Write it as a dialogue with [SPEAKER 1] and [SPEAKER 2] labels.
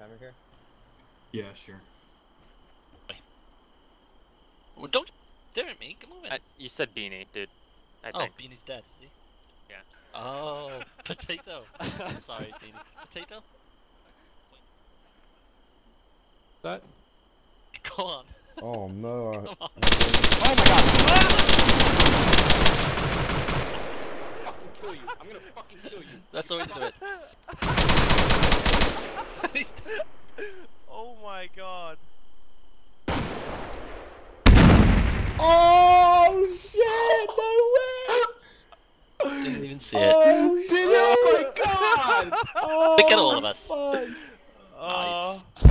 [SPEAKER 1] timer here?
[SPEAKER 2] Yeah, sure.
[SPEAKER 3] Well, don't stare at me. Come on,
[SPEAKER 4] I, you said beanie, dude. I
[SPEAKER 3] oh,
[SPEAKER 4] think.
[SPEAKER 3] Beanie's dead. Is he?
[SPEAKER 4] Yeah.
[SPEAKER 3] Oh, potato. Sorry, Beanie. Potato.
[SPEAKER 5] That?
[SPEAKER 3] Go on.
[SPEAKER 5] Oh no.
[SPEAKER 3] Come on.
[SPEAKER 1] Oh my god! fucking kill you. I'm gonna fucking kill you.
[SPEAKER 3] That's the way to do it. He's dead.
[SPEAKER 6] Oh my god.
[SPEAKER 5] Oh shit! No way!
[SPEAKER 3] Didn't see it.
[SPEAKER 5] Oh shit!
[SPEAKER 1] Oh my god!
[SPEAKER 5] Oh,
[SPEAKER 3] Look at all oh, of us.
[SPEAKER 5] fuck.
[SPEAKER 6] Oh.
[SPEAKER 3] Nice.